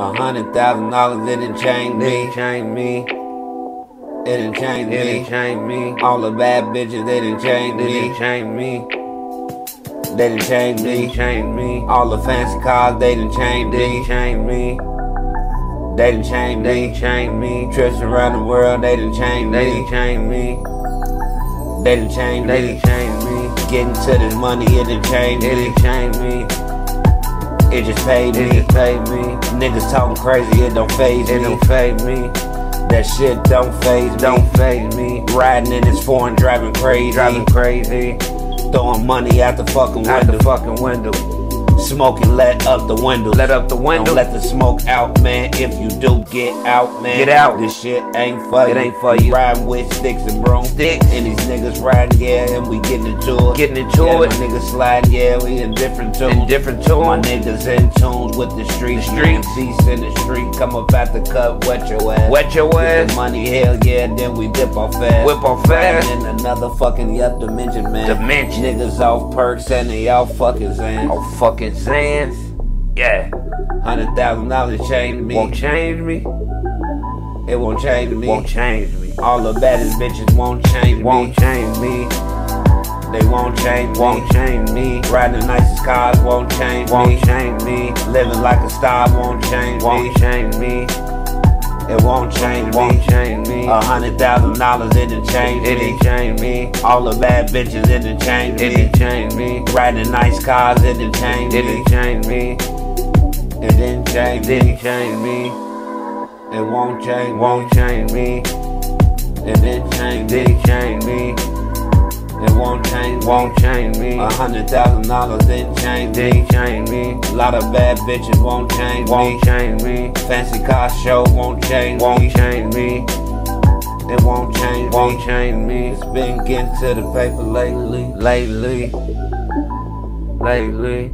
A hundred thousand dollars, it didn't change It me. didn't change me. It didn't change It didn't me. change me. All the bad bitches, they didn't change It me. didn't change me. They didn't change It didn't me. change me. All the fancy cars, they didn't change It didn't me. change me. They didn't change They me. didn't change me. Trips around the world, they didn't change They me. didn't change me. They didn't change They me. didn't change me. Getting to this money, it didn't change It didn't change me. It just paid It me. just paid me. Niggas talking crazy, it don't faze It me. don't fade me. That shit don't faze me. Don't fade me. Riding in this foreign, driving crazy. Driving crazy. Throwing money out the fucking Out the fucking window. Smoking, let up the window. Let up the window. Don't let the smoke out, man. If you do, get out, man. Get out. This shit ain't for It you. ain't for you. Riding with sticks and brooms. Sticks. And these niggas riding, yeah, and we getting into it. Getting into yeah, it. My niggas sliding, yeah, we in different tunes. In different My niggas in tunes with the streets. man. Beats in the street. Come up out the cut, wet your ass. Wet your Get the ass. money, hell yeah, then we dip off fast. Whip off fast. In another fucking yup dimension, man. Dimension. Niggas off perks and they all fucking saying. Oh, fucking sands. Yeah. Hundred thousand dollars changed me. Won't change me. it won't change me. Won't change me. All the baddest bitches won't change Won't me. change me. They won't change me. Won't change me. Riding the nicest cars won't change Won't me. change me. Living like a star won't change Won't me. change me. It won't change Won't me. change me. A hundred thousand dollars it didn't change It me. didn't me. All the bad bitches it didn't change It me. didn't me. Riding nice cars it didn't change It me. didn't change me. It didn't change. Didn't change me. It won't change. Won't change me. It didn't change. Didn't change me. It won't change. Won't change me. A hundred thousand dollars didn't change. Didn't change me. A lot of bad bitches won't change Won't me. change me. Fancy car show won't change Won't change me. It won't change Won't me. change me. It's been getting to the paper lately. Lately. Lately.